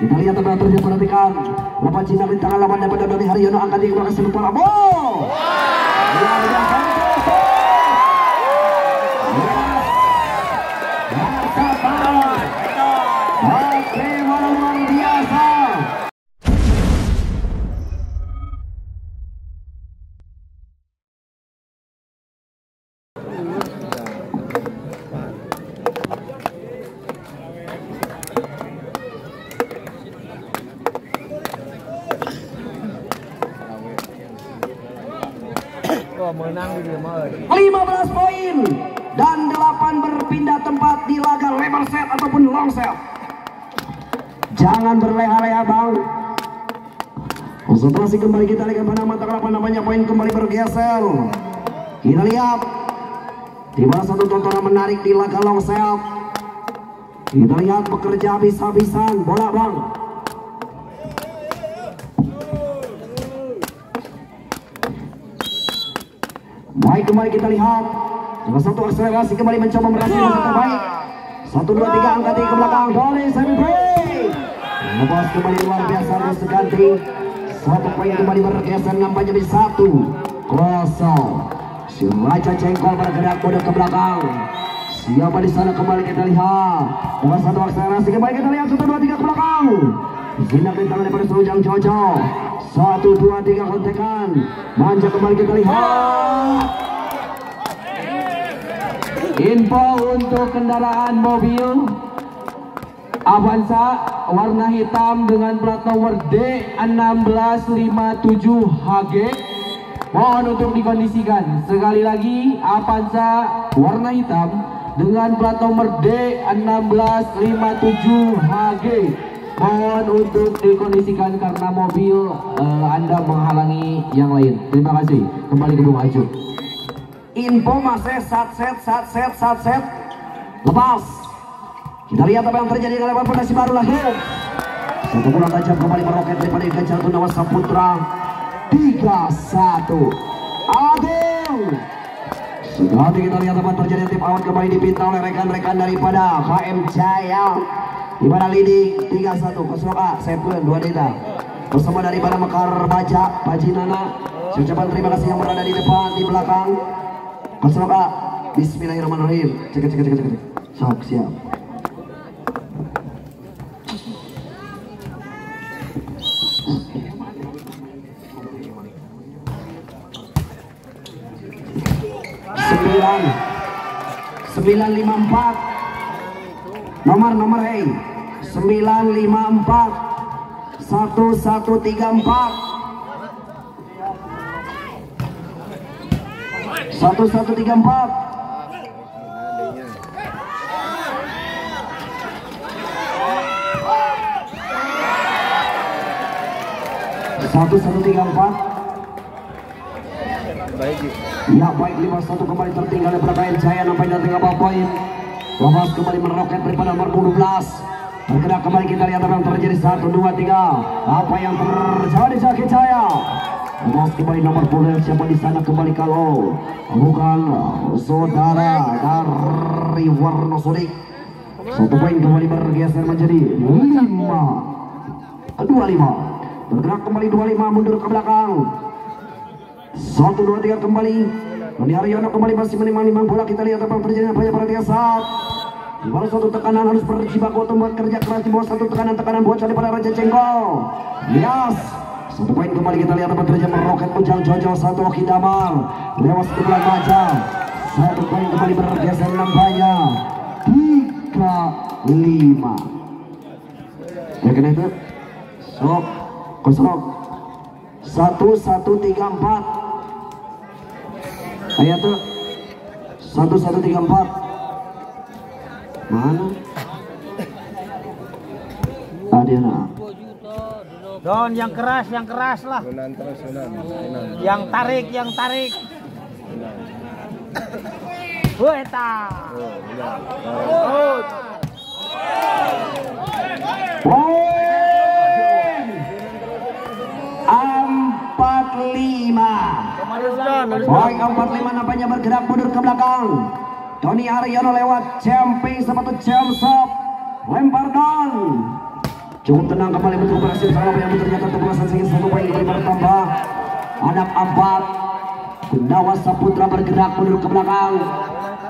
Kita lihat apa terjadi perhatikan. Lapan Cina di tangan lawan daripada Doni Haryono angkat di Ramo. Luar biasa. Menang di rumah. 15 poin dan 8 berpindah tempat di laga lebar set ataupun long set. Jangan berleha-leha bang. Konsentrasi kembali kita lihat pada mata apa namanya poin kembali bergeser. Kita lihat tiba satu tontonan menarik di laga long set. Kita lihat bekerja habis-habisan bola bang. Baik kembali kita lihat. Dengan satu akselerasi kembali mencoba meraih yang terbaik. Satu dua tiga angkat ke belakang. Doni semi break. Lepas kembali luar biasa harus ganti Satu poin kembali bergeser nampaknya di satu. Kosong Si Raja Cengkol bergerak mudah ke belakang. Siapa di sana? Kembali kita lihat. Dengan satu akselerasi kembali kita lihat. Satu dua tiga ke belakang Di tangan daripada Serujang Jojo Satu dua tiga kontekan. Manja kembali kita lihat Info untuk kendaraan mobil. Avanza warna hitam dengan plat nomor D1657HG Mohon untuk dikondisikan. Sekali lagi Avanza warna hitam dengan plat nomor D1657HG Mohon untuk dikondisikan karena mobil eh, Anda menghalangi yang lain. Terima kasih. Kembali ke Bung Ajuk Info masih sat set sat set sat set lepas. Kita lihat apa yang terjadi lebar fondasi baru lahir. Satu bola tajam kembali meroket daripada Gajah Tunawa Saputra 3-1 Agung sudah kita lihat apa terjadi. Tim awan kembali dipinta oleh rekan-rekan daripada KM Jaya di mana 3-1 kosong A Sepulun 2 Dita bersama daripada Mekar Baja Bajinana saya ucapkan terima kasih yang berada di depan di belakang. Kosong A Bismillahirrahmanirrahim. Cek cek cek cek cek. Sok siap. Sembilan. Sembilan lima empat nomor nomor sembilan lima empat. Satu satu tiga empat. Satu satu tiga empat. Satu satu tiga empat. Ya baik 51 kembali tertinggal daripada KM Jaya nampaknya tinggal bawah poin. Lepas kembali meroket daripada nomor 12. Bergerak kembali kita lihat apa yang terjadi 1 2 3. Apa yang terjadi Jaki Jaya? Lepas kembali nomor 12 siapa di sana kembali kalau bukan saudara dari Warno Sudik. Satu poin kembali bergeser menjadi 5 25. Bergerak kembali 25 mundur ke belakang. Satu dua tiga kembali. Haryono kembali masih menimang-nimang bola. Kita lihat apa yang terjadi banyak perhatian saat. Di bawah satu tekanan harus berjibaku untuk buat kerja keras di bawah satu tekanan tekanan buat cari pada Raja Cenggol. Yes. Satu poin kembali kita lihat apa terjadi meroket ujang Jojo satu Oki Damar lewat sebelah baca. Satu poin kembali bergeser nampaknya tiga lima. Ya kena itu. Sok kosong satu satu tiga empat ayat tuh satu satu tiga empat mana Adiana Don yang keras, yang keras lah. Yang tarik, yang tarik. Weta. Oh, Empat lima nampaknya bergerak mundur ke belakang. Tony Haryono lewat jumping sepatu jump shot. Lempar down. Cukup tenang kembali untuk berhasil salah yang ternyata terbelasan sehingga satu poin kembali bertambah. Anak empat. Gunawan Saputra bergerak mundur ke belakang.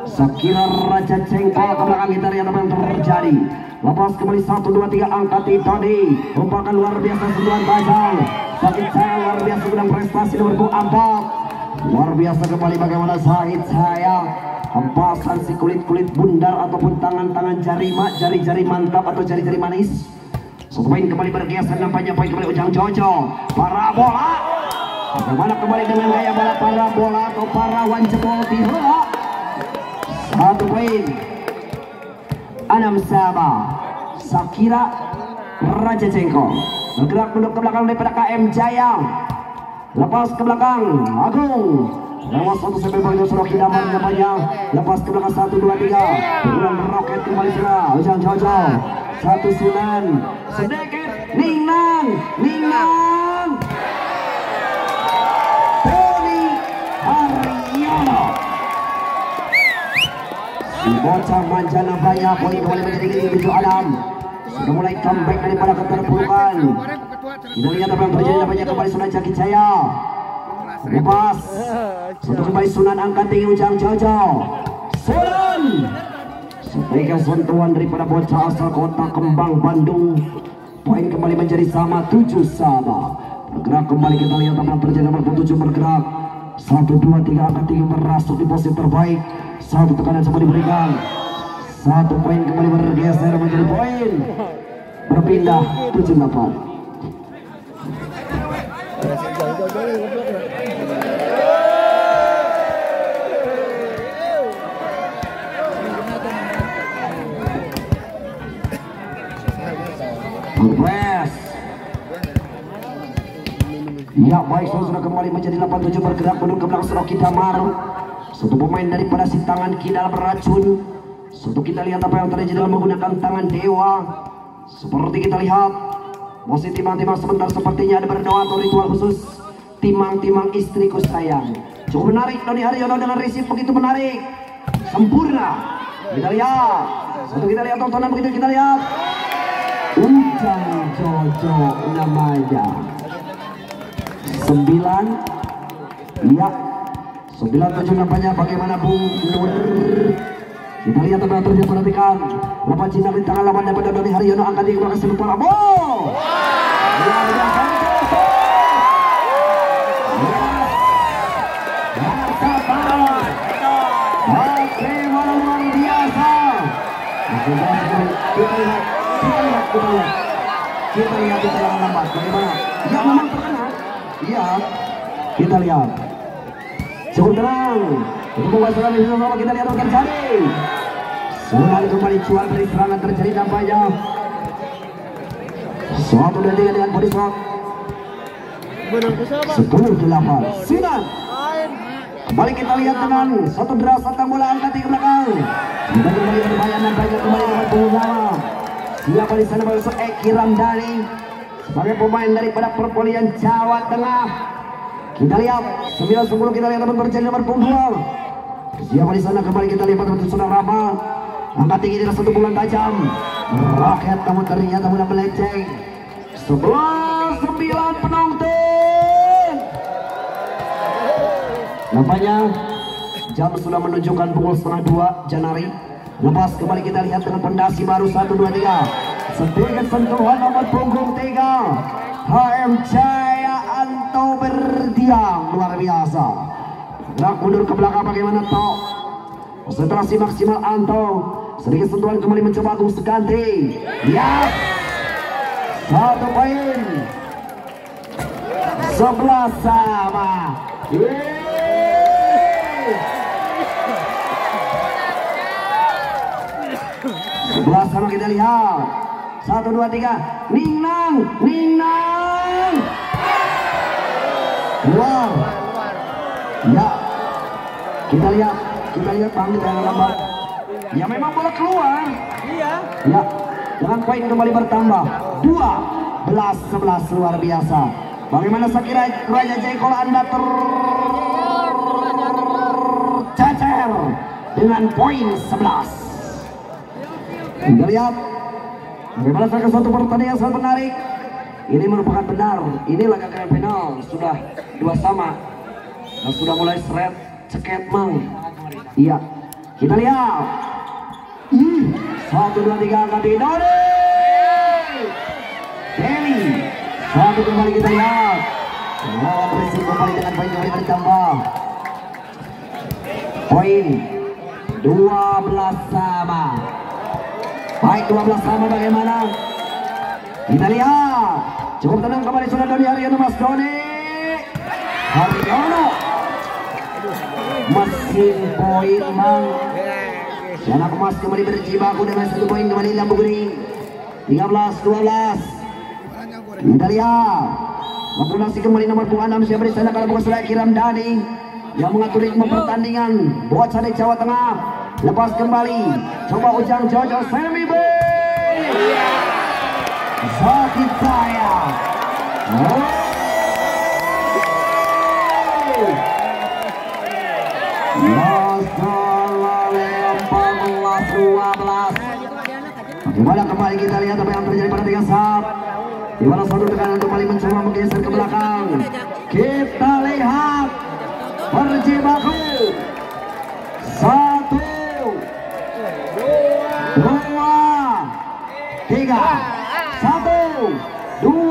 Sakira Raja Cengkol ke belakang kita lihat apa yang terjadi. Lepas kembali satu dua tiga angkat tadi. Merupakan luar biasa sentuhan bajang. Sakit saya luar biasa sedang prestasi nomor empat. Luar biasa kembali bagaimana Zahid saya Hempasan si kulit-kulit bundar ataupun tangan-tangan jari jari-jari mantap atau jari-jari manis. Satu poin kembali bergeser nampaknya poin kembali Ujang Jojo. Parabola. Bagaimana kembali dengan gaya bola parabola atau parawan jebol bola. Satu poin. Anam Sama. Sakira Raja Cengko. Bergerak mundur ke belakang daripada KM Jaya. Lepas ke belakang Agung. Lewat satu sampai poin sudah kidaman namanya Lepas ke belakang satu dua tiga. Kemudian roket kembali sudah Ujang Jojo Satu Sunan Sedikit Ningnang Ningnang Tony Haryono. Si bocah manja nampaknya Poin kembali menjadi tujuh alam. Sudah mulai comeback daripada keterpurukan apa yang terjadi namanya kembali Sunan Jaki Jaya. Lepas Untuk kembali Sunan angkat tinggi Ujang Jojo. Sunan! Sebagai sentuhan daripada bocah asal kota Kembang Bandung. Poin kembali menjadi sama tujuh sama. Bergerak kembali kita lihat apa yang terjadi nomor tujuh bergerak. Satu dua tiga angkat tinggi merasuk di posisi terbaik. Satu tekanan semua diberikan. Satu poin kembali bergeser menjadi poin. Berpindah Ya baik sudah kembali menjadi 87 bergerak mundur ke belakang Seroki Damar Satu pemain daripada si tangan kidal beracun Satu kita lihat apa yang terjadi dalam menggunakan tangan dewa. Seperti kita lihat Masih timang-timang sebentar sepertinya ada berdoa atau ritual khusus Timang-timang istriku sayang. Cukup menarik Doni Haryono dengan resip begitu menarik. Sempurna. Kita lihat. Satu kita lihat tontonan begitu kita lihat. Ujang Jojo namanya. Sembilan. Ya Sembilan tujuh namanya bagaimana Bung Nur Kita lihat apa terjadi perhatikan. Lapan Cina di tangan lawan daripada Doni Haryono angkat di belakang sebentar Bo Luar biasa lihat Kita lihat kita lihat kita lihat di dalam lambat bagaimana ya memang terkena iya kita lihat cukup tenang untuk pemasaran ini sama kita lihat apa terjadi Sunan kembali cuan dari serangan terjadi nampaknya suatu dan tiga dengan body shot sepuluh delapan Sunan Kembali kita lihat dengan satu deras datang bola angkat di belakang. Kita kembali berbahaya nampaknya kembali dengan pengusaha. Siapa di sana masuk Eki Ramdhani sebagai pemain daripada perpolian Jawa Tengah. Kita lihat 9 10 kita lihat apa terjadi nomor punggung. Siapa di sana kembali kita lihat betul sudah Rama. Angkat tinggi dengan satu bulan tajam. Roket namun ternyata mudah melenceng. 11 9 penonton. Nampaknya jam sudah menunjukkan pukul setengah dua Janari. Lepas kembali kita lihat dengan pondasi baru. 1, 2, 3 Sedikit sentuhan nomor punggung 3 HM Jaya Anto berdiam. Luar biasa. Gerak mundur ke belakang bagaimana Tok? Konsentrasi maksimal Anto. Sedikit sentuhan kembali mencoba Agung Seganti. Ya. Satu poin. Sebelas sama. Yeay Sebelah sama kita lihat. Satu, dua, tiga. Ningnang, Ningnang. Keluar. Ya. Kita lihat, kita lihat panggil jangan lambat. Ya memang bola keluar. Iya. Ya. Dengan poin kembali bertambah. Dua belas sebelas luar biasa. Bagaimana Sakira Raja Jaikol Anda tercecer dengan poin 11. Kita lihat Bagaimana saja satu pertandingan sangat menarik. Ini merupakan benar. Ini laga grand final sudah dua sama dan sudah mulai seret ceket mang. Iya, kita lihat. Ih, satu dua tiga angkat di Doni. Kelly, satu kembali kita lihat. Lawan Persib kembali dengan poin kembali bertambah. Poin 12 sama. Baik 12 sama bagaimana? Kita lihat. Cukup tenang kembali sudah Doni Haryono Mas Doni. Haryono. Mesin poin mang. Dan aku kembali berjibaku dengan satu poin kembali Lambu Kuning. 13 12. Kita lihat. Akumulasi kembali nomor punggung 6 siapa di sana kalau bukan sudah Kiram Dani yang mengatur ritme pertandingan buat Sadek Jawa Tengah. Lepas kembali, coba ujang Jojo Semi B. Sakit saya. Masalah 14 12. Bagaimana kembali kita lihat apa yang terjadi pada tiga saat. Di mana satu tekanan kembali mencoba menggeser ke belakang. Kita lihat berjibaku satu tiga. Satu, dua.